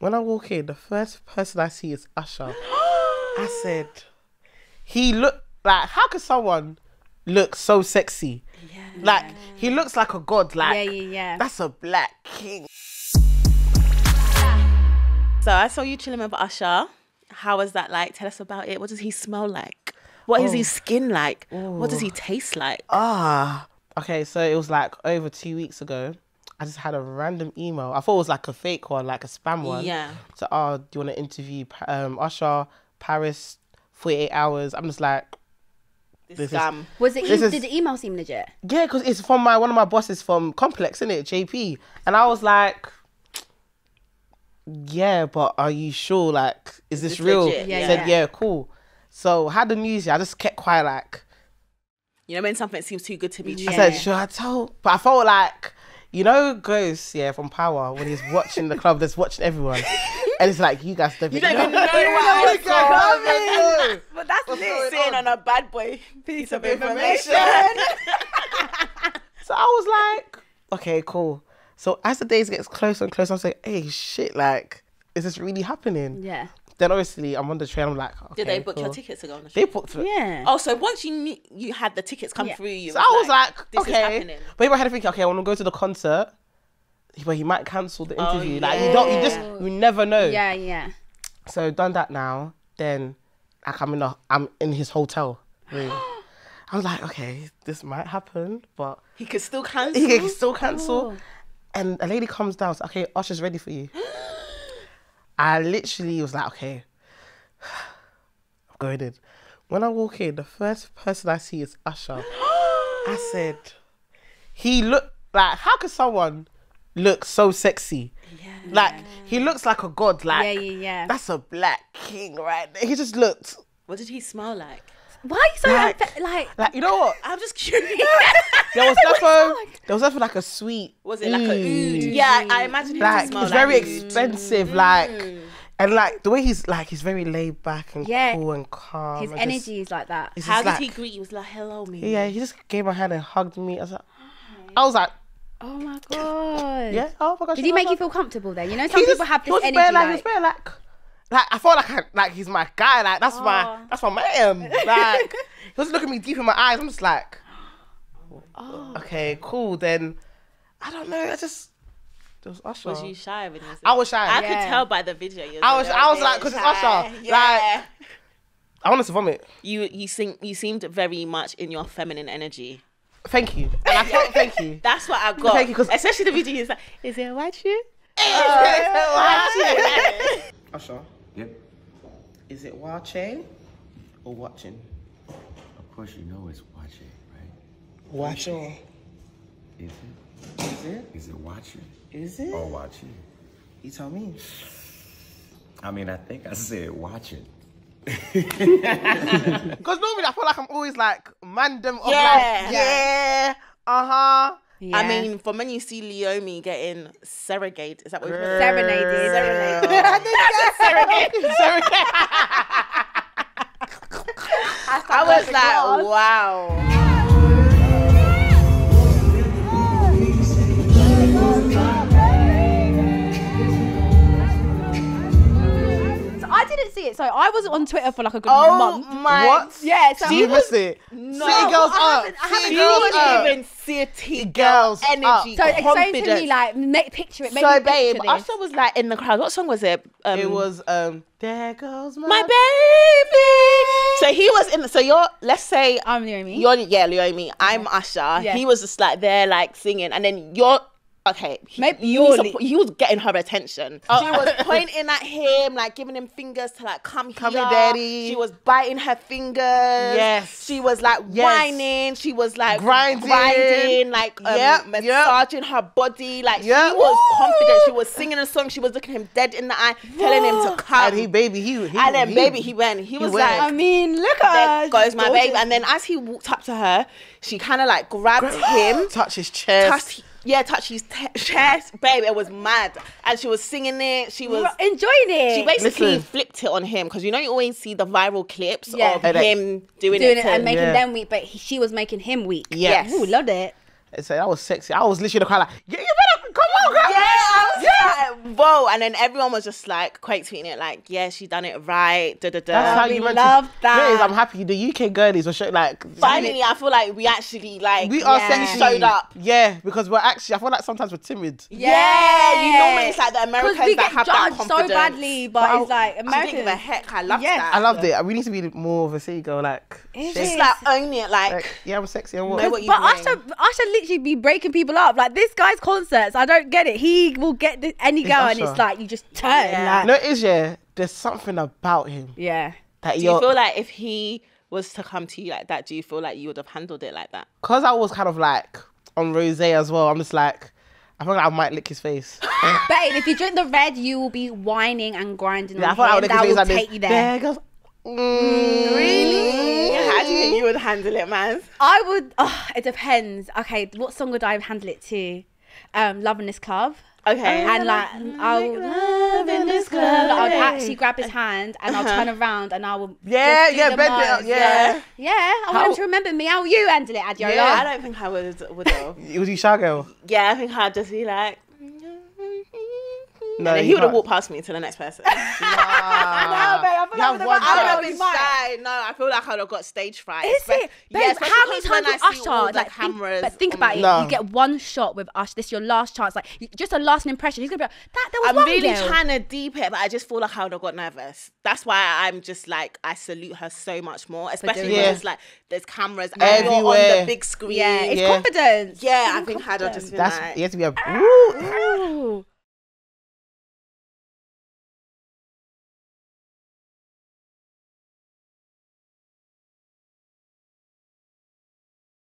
When I walk in, the first person I see is Usher. I said, he look like how could someone look so sexy? Yeah. Like he looks like a god. Like Yeah, yeah, yeah. That's a black king. So I saw you chilling with Usher. How was that like? Tell us about it. What does he smell like? What is his skin like? What does he taste like? Ah, okay. So it was like over two weeks ago. I just had a random email. I thought it was like a fake one, like a spam one. Yeah. So, oh, do you want to interview um, Usher, Paris, 48 hours? I'm just like, This This is- scam. Was it? This e- is- did the email seem legit? yeah, because it's from my one of my bosses from Complex, isn't it, JP? And I was like, yeah, but are you sure? Like, is this this real? legit? Yeah, said, yeah. yeah, cool. So had the news. I just kept quiet, like. You know when something seems too good to be true. I said, should I tell? But I felt like, you know, Ghost, yeah, from Power, when he's watching the club, that's watching everyone. And it's like, you guys don't, You don't even know You what don't it's even. But that's What's lit. Sitting on? on a bad boy piece of information. So I was like, okay, cool. So as the days gets closer and closer, I was like, hey, shit, like, is this really happening? Yeah. Then obviously I'm on the train, I'm like, okay, Did they book your tickets to go on the show? They booked it. Yeah. Oh, so once you knew you had the tickets come Yeah. through, you So I was like, this is okay. happening. But in my head, I'm thinking, okay, I want to go to the concert, but he might cancel the Oh, interview. Like you don't, you just, you never know. Yeah, yeah. So done that now. Then, like I'm in a, I'm in his hotel room. I was like, okay, this might happen, but He could still cancel. he could still cancel. Oh. And a lady comes down, says, okay, Usher's ready for you. I literally was like, okay, I'm going in. When I walk in, the first person I see is Usher. I said, he look like how could someone look so sexy? Like he looks like a god. Like Yeah, yeah, yeah. that's a black king right there. He just looked What did he smell like? Why are you so Like- unfa- like? like you know what? I'm just curious. There was defo there was defo like a sweet. Was it like a ooze. oud? Yeah, I imagine him to Like it's like very oud. expensive. Like mm. and like the way he's like he's very laid back and Yeah. cool and calm. His and just- energy is like that. How did like- he greet you? He was like, "Hello, me." Yeah, he just gave my hand and hugged me. I was like, I was like, Oh my god. yeah. Oh my gosh. Did he make you feel comfortable there? You know, some He people just- have he this was energy bare, like, he was bare, like, like I felt like I, like he's my guy. Like that's my oh. that's my man. Like he was looking me deep in my eyes. I'm just like, Oh. okay, cool. Then I don't know. I just it was Usher. Was you shy when you was I was shy. I I, could tell by the video. You I was I was like, cause it's shy. Usher. Yeah. Like I wanted to vomit. you you seem you seemed very much in your feminine energy. Thank you. And I felt thank you. That's what I got. Thank you, 'cause- especially the video is like, is it what you? Oh. Usher, Yep. is it watching or watching? Of course you know it's watching, right? Watching. Is it? Is it? Is it watching Is it? or watching? You tell me. I mean, I think I said watching. Because normally I feel like I'm always like mandem of Yeah. like, yeah, uh huh. Yeah. I mean, from when you see Leomie getting surrogate, is that what you call it? Serenaded. I was like, wow. I didn't see it. So I was on Twitter for like a good Oh month. my. What? Yeah, so Do you miss it? No, City girls I up. haven't- I City haven't girls up. Even a T girls girl energy, So explain to confidence. me, like, make picture it. Make so, me babe, this. Usher was like in the crowd. What song was it? Um, It was um. There goes my, my baby. So he was in. The, so you're. Let's say I'm Naomi. you're. Yeah, Leomie. I'm Usher. Yeah. He was just like there, like singing, and then you're. Okay, he, Maybe you to- he was getting her attention. She was pointing at him, like giving him fingers to like come, Come here. daddy. She was biting her fingers. Yes. She was like Yes. whining. She was like Grinding. grinding, like um, Yep, yep. massaging her body. Like Yep. she was confident. She was singing a song. She was looking him dead in the eye, telling him to come. and he baby he, he And then he, baby, he went. He was went. like, I mean, look at there her. goes my gorgeous. baby. And then as he walked up to her, she kind of like grabbed him, touch his chest. touched, yeah, touched his te- chest, babe. It was mad, and she was singing it. She was. enjoying it. She basically Listen. flipped it on him because you know you always see the viral clips Yeah. of And it- him doing, doing it, it to and making Yeah. them weak, but he, she was making him weak. Yes. Ooh, loved it. So that was sexy. I was literally in the crowd like, yeah, you better come on, girl. Yeah, I was- yeah. like, whoa. And then everyone was just like, quite tweeting it, like, yeah, she done it right. Da, da, da. That's how we you meant love to. You know what it is, that. I'm happy. The UK girlies were showing like. Finally, I feel like we actually, like, we are Yeah. sexy. showed up. Yeah, because we're actually. I feel like sometimes we're timid. Yeah, you normally it's like the 'Cause Americans we that get have that confidence. so badly, but, But it's like I didn't Americans. give heck. I love Yeah. that. I loved it. We need to be more of a city girl. Like, Is Just like own it, like, like yeah, I'm sexy. And what? Know what you but bring. Usher, Usher literally be breaking people up. Like this guy's concerts, I don't get it. He will get the, any girl, and Usher. it's like you just turn. Yeah. Like, No, it is yeah. There's something about him yeah. that do you you're. feel like if he was to come to you like that, do you feel like you would have handled it like that? Cause I was kind of like on rose as well. I'm just like, I feel like I might lick his face. Babe, if you drink the red, you will be whining and grinding Yeah, I thought I would lick his That face will like take this. you there. There goes. Mm. Really? How do you think you would handle it, man? I would. Oh, it depends. Okay, what song would I handle it to? Um, Love in this club. Okay. And like, I'll, love in this club. I'd actually grab his hand and I'll turn around and I will. Yeah, yeah, bend it up, most. yeah. Yeah, I want How- him to remember me. How you handle it, Adeola? Yeah. I don't think I would would have. Was you, shy girl. yeah, I think I'd just be like. No, and then he would have walked past me to the next person. Nah. babe, I feel You like the one man- I I would have been shy. No, I feel like I would have got stage fright. Is Espe- it? Yeah, Babe, especially how many 'cause when times with Usher? all the Like, think, cameras but think about me. it. No. You get one shot with Usher. This is your last chance. Like, you, just a last impression. He's gonna be like, that. There was I'm one really girl. trying to deep it, but I just feel like I would have got nervous. That's why I'm just like I salute her so much more, especially doing when it. it's like there's cameras and on Everywhere. the big screen. Yeah, it's Yeah. confidence. Yeah, I It's think I'd have just been That's like, you have to be a. Ooh. Ooh.